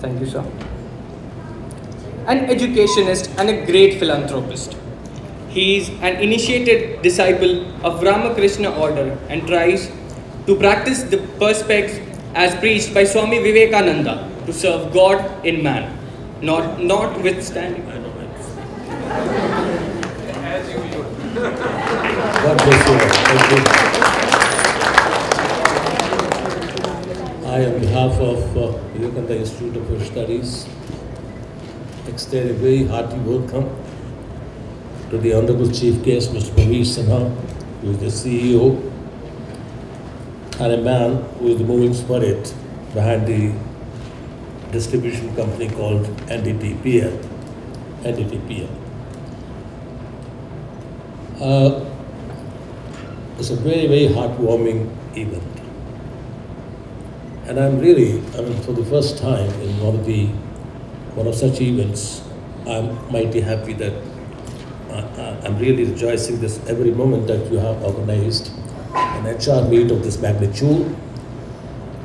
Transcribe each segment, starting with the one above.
Thank you, sir. An educationist and a great philanthropist. He is an initiated disciple of Ramakrishna order and tries to practice the perspectives as preached by Swami Vivekananda to serve God in man, not notwithstanding. God bless you. all. Thank you. I, on behalf of uh, Vivekananda Institute of Your Studies, extend a very hearty welcome to the Honorable Chief Guest, Mr. Praveer Sinha, who is the CEO and a man who is the moving spirit behind the distribution company called NDTPL. NDTPL. Uh, it's a very, very heartwarming event. And I'm really, I mean, for the first time in one of the, one of such events, I'm mighty happy that I, I- I'm really rejoicing this every moment that you have organized an HR meet of this magnitude,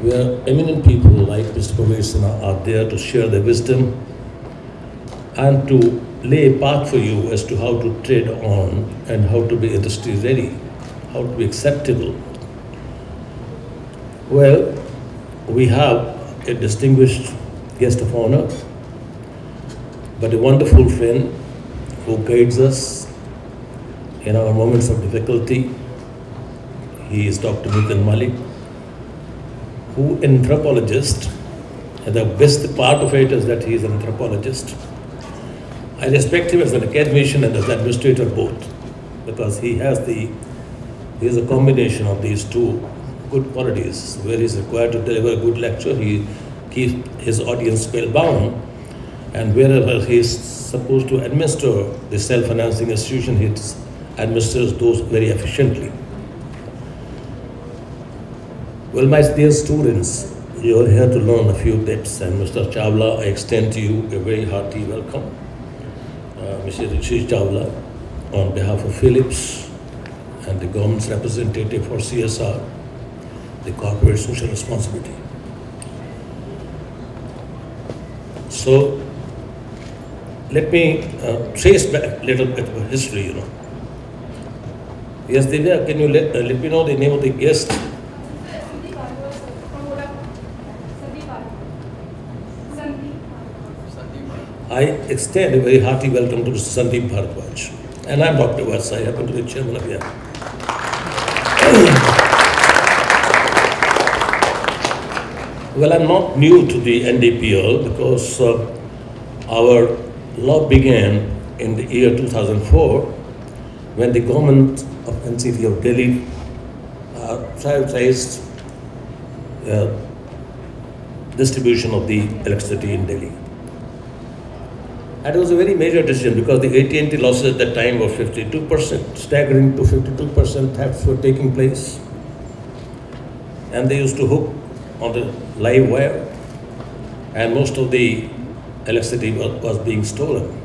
where eminent people like Mr. Praveer Sinha are there to share their wisdom and to lay a path for you as to how to trade on and how to be industry ready, how to be acceptable. Well, we have a distinguished guest of honor, but a wonderful friend who guides us in our moments of difficulty. He is Dr. Nitin Malik, who anthropologist, and the best part of it is that he is an anthropologist. I respect him as an academician and as an administrator both, because he has the, he is a combination of these two good qualities. Where he is required to deliver a good lecture, he keeps his audience spellbound, and wherever he is supposed to administer the self-financing institution, he administers those very efficiently. Well, my dear students, you are here to learn a few tips, and Mr. Chawla, I extend to you a very hearty welcome. Uh, Mr. Rishi Chawla, on behalf of Philips and the government's representative for CSR, the corporate social responsibility. So, let me uh, trace back a little bit of history, you know. Yes, Divya, can you let, uh, let me know the name of the guest? I extend a very hearty welcome to Mr. Sandeep Bharadwaj. And I'm Dr. Vats. I happen to be chairman of the Well, I'm not new to the NDPL because uh, our love began in the year 2004 when the government of NCT of Delhi uh, privatized uh, distribution of the electricity in Delhi. And it was a very major decision because the AT&C losses at that time were 52%, staggering to 52% thefts were taking place. And they used to hook on the live wire, and most of the electricity was, was being stolen.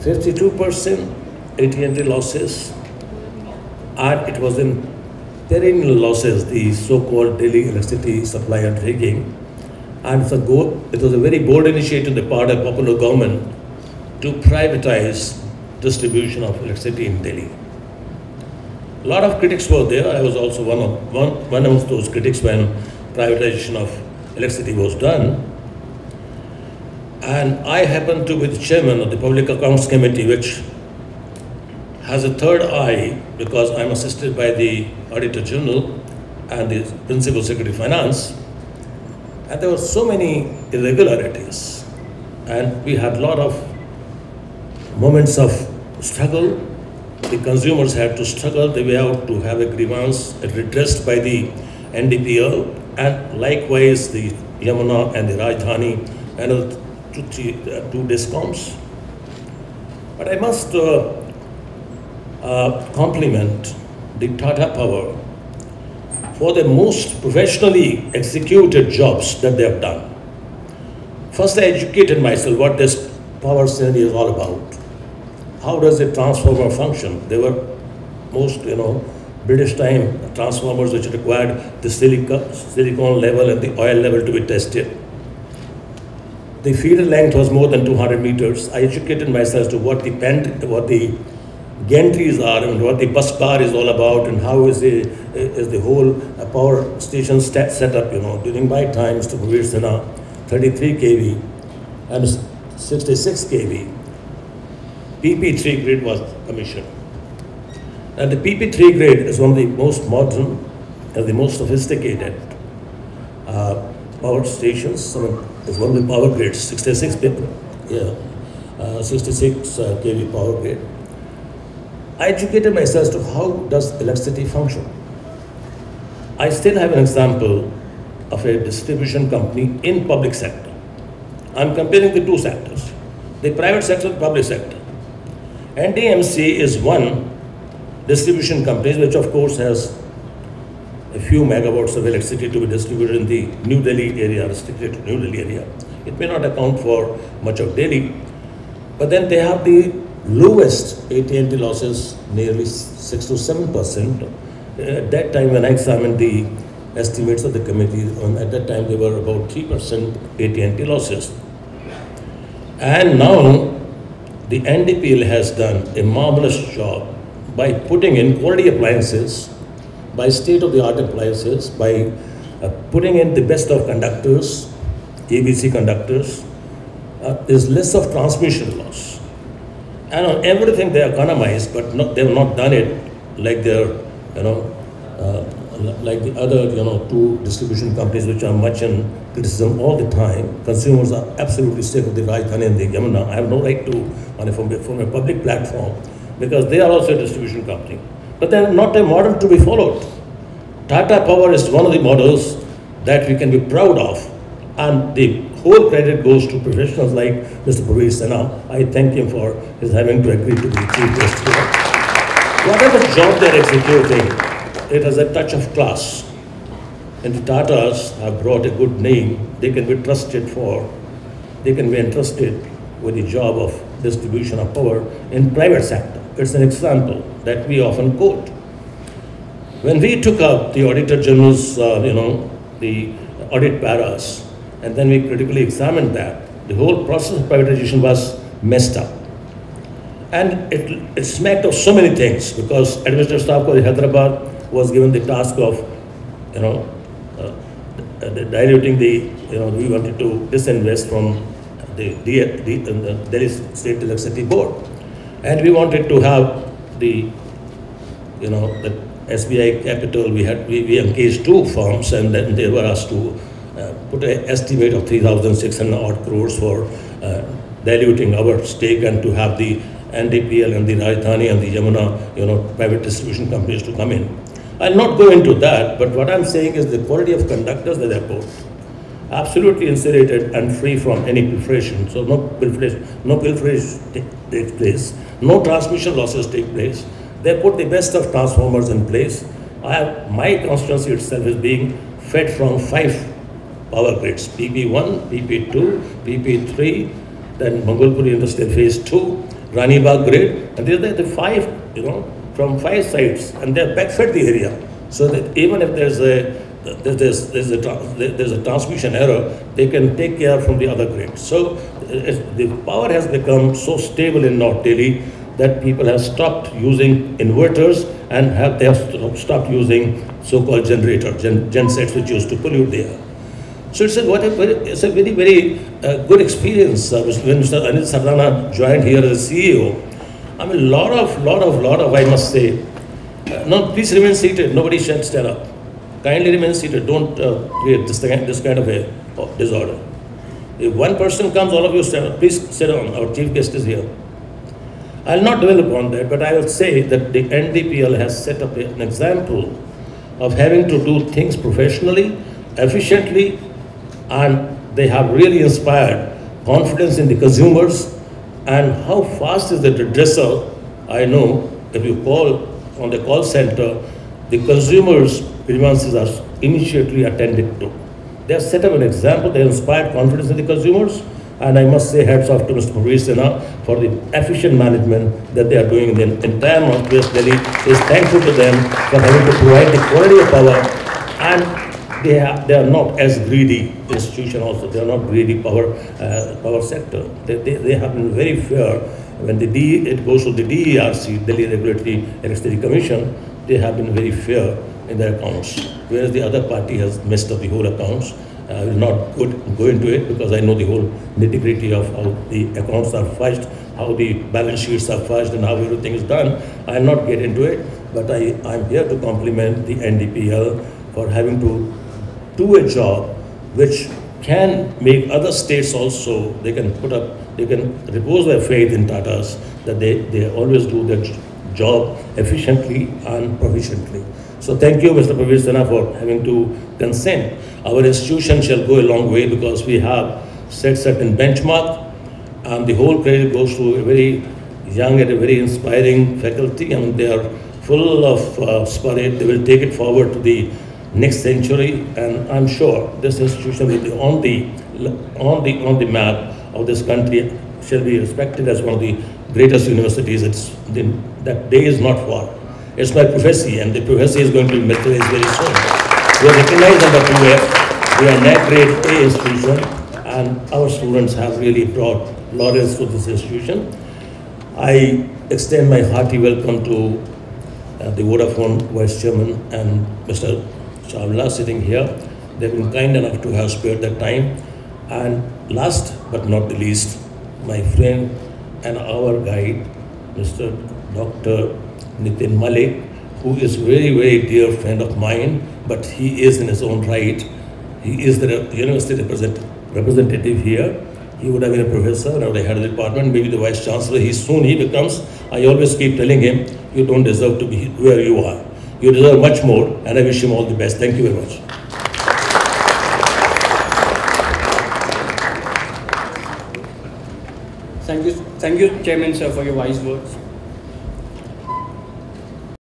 52% AT&C losses, and it was in perennial losses, the so-called Delhi electricity supply and rigging, and a it was a very bold initiative on the part of popular government to privatize distribution of electricity in Delhi. A lot of critics were there. I was also one of one, one of those critics when privatization of electricity was done. And I happened to be the chairman of the Public Accounts Committee, which has a third eye because I'm assisted by the Auditor General and the Principal Secretary of Finance. And there were so many irregularities. And we had a lot of moments of struggle. The consumers had to struggle their way out to have a grievance redressed by the NDPL and likewise the Yamuna and the Rajdhani and two, three, uh, two discoms. But I must uh, uh, compliment the Tata Power for the most professionally executed jobs that they have done. First, I educated myself what this power synergy is all about. How does a transformer function? They were most, you know, British time transformers which required the silica, silicon level and the oil level to be tested. the feeder length was more than 200 meters. I educated myself to what the pant, what the gantries are and what the bus bar is all about and how is the is the whole power station set up. You know, during my time, Mr. Praveer Sinha, 33 kV and 66 kV. PP3 grid was commissioned. And the PP3 grid is one of the most modern and the most sophisticated uh, power stations. It's one of the power grids, 66 people, yeah, uh, 66 uh, kV power grid. I educated myself to how does electricity function. I still have an example of a distribution company in public sector. I'm comparing the two sectors, the private sector and public sector. NDMC is one distribution company, which of course has a few megawatts of electricity to be distributed in the New Delhi area, restricted to New Delhi area. It may not account for much of Delhi, but then they have the lowest AT&C losses, nearly 6 to 7 percent. At that time when I examined the estimates of the committee, um, at that time they were about 3 percent AT&C losses. And now the NDPL has done a marvelous job by putting in quality appliances, by state-of-the-art appliances, by uh, putting in the best of conductors, ABC conductors, uh, there's less of transmission loss. And on everything they economized, but not, they have not done it like their, you know, uh, like the other, you know, two distribution companies which are much in criticism all the time. Consumers are absolutely sick of the Rajdhani and the Yamuna. I have no right to, on a, from, a, from a public platform, because they are also a distribution company. But they are not a model to be followed. Tata Power is one of the models that we can be proud of. And the whole credit goes to professionals like Mr. Praveer Sinha. I thank him for his having to agree to be chief guest here. Whatever job they're executing, it has a touch of class. And the Tatas have brought a good name. They can be trusted for, they can be entrusted with the job of distribution of power in private sector. It's an example that we often quote. When we took up the Auditor General's, uh, you know, the audit paras, and then we critically examined that, the whole process of privatization was messed up. And it, it smacked of so many things because Administrative Staff in Hyderabad was given the task of, you know, diluting the, you know, we wanted to disinvest from the, the, the, the Delhi State Electricity Board. And we wanted to have the, you know, the SBI capital, we had, we, we engaged two firms and then they were asked to uh, put an estimate of 3,600 odd crores for uh, diluting our stake and to have the NDPL and the Rajdhani and the Yamuna, you know, private distribution companies to come in. I'll not go into that, but what I'm saying is the quality of conductors that they put, absolutely insulated and free from any pilferation. So no pilferation, no pilferation takes place, no transmission losses take place. They put the best of transformers in place. I have, my constituency itself is being fed from five power grids, PP1, PP2, PP3, then Mangalpuri Industrial Phase 2, Rani Bagh grid, and these are the five, you know, from five sites, and they're backfed the area. So that even if there's a there's, there's, a, there's a transmission error, they can take care from the other grid. So the power has become so stable in North Delhi that people have stopped using inverters and have, they have stopped using so-called generator, gen, gensets which used to pollute the air. So it's a, what a, it's a very, very uh, good experience uh, when Mr. Anil Sardana joined here as CEO. I mean, lot of, lot of, lot of, I must say. Uh, no, please remain seated. Nobody shall stand up. Kindly remain seated. Don't uh, create this, this kind of a oh, disorder. If one person comes, all of you stand up. Please sit down. Our chief guest is here. I'll not dwell upon that, but I will say that the NDPL has set up an example of having to do things professionally, efficiently, and they have really inspired confidence in the consumers and how fast is the redressal. I know if you call on the call center, the consumers' grievances are immediately attended to. They have set up an example, they inspired confidence in the consumers, and I must say hats off to Mr. Sinha for the efficient management that they are doing in the entire Northwest Delhi. Is thankful to them for having to provide the quality of power and they are, they are not as greedy institution also. They are not greedy power, uh, power sector. They, they, they have been very fair. When the D, it goes to the DERC, Delhi Regulatory Electricity Commission, they have been very fair in their accounts. Whereas the other party has messed up the whole accounts. I will not go, go into it because I know the whole nitty gritty of how the accounts are fudged, how the balance sheets are fudged, and how everything is done. I will not get into it, but I, I'm here to compliment the NDPL for having to do a job which can make other states also, they can put up, they can repose their faith in Tatas that they, they always do their job efficiently and proficiently. So thank you, Mr. Praveer Sinha, for having to consent. Our institution shall go a long way because we have set certain benchmark and the whole credit goes to a very young and a very inspiring faculty and they are full of uh, spirit. They will take it forward to the next century and I'm sure this institution will be on the, on the, on the map of this country shall be respected as one of the greatest universities. It's, the, that day is not far. It's my prophecy, and the prophecy is going to be materialized very soon. We are recognized under 2F. We are NAAC grade A institution, and our students have really brought laurels to this institution. I extend my hearty welcome to uh, the Vodafone Vice Chairman and Mr. Chawla sitting here. They've been kind enough to have spared their time. And last but not the least, my friend and our guide, Mr. Dr. Nitin Malik, who is very, very dear friend of mine, but he is in his own right. He is the university represent, representative here. He would have been a professor or the head of the department, maybe the vice chancellor. He soon he becomes. I always keep telling him, you don't deserve to be where you are. You deserve much more, and I wish him all the best. Thank you very much. Thank you, thank you, Chairman, sir, for your wise words.